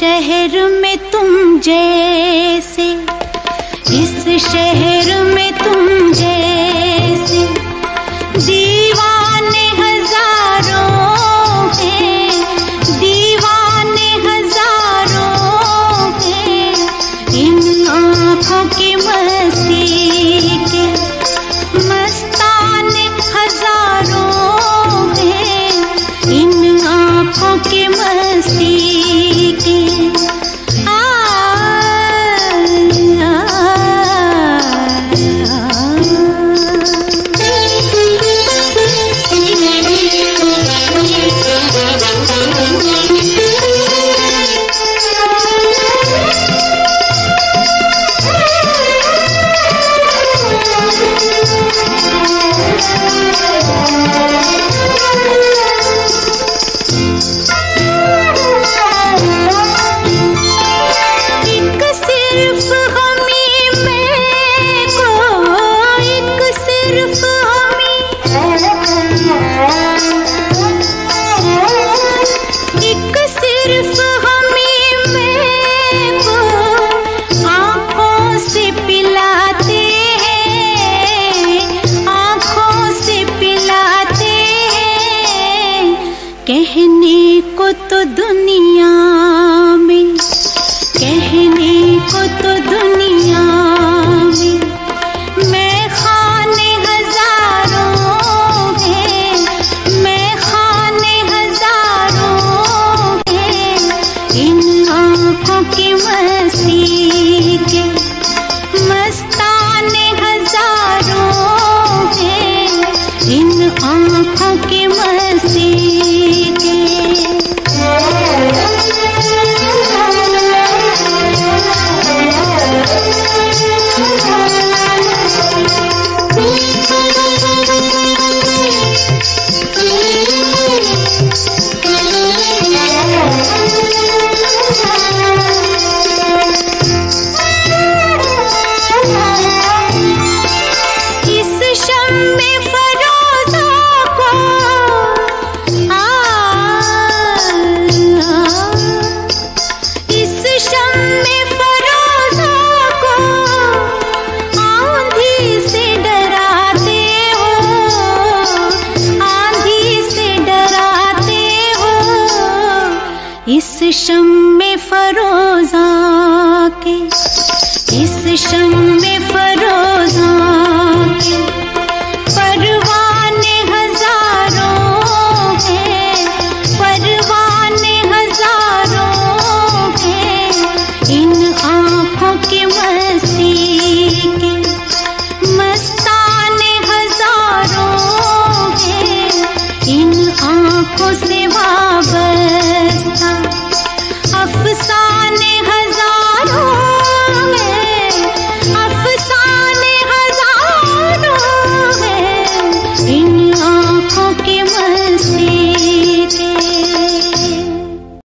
शहर में तुम जैसे कहने इन आँखों के मस्ती।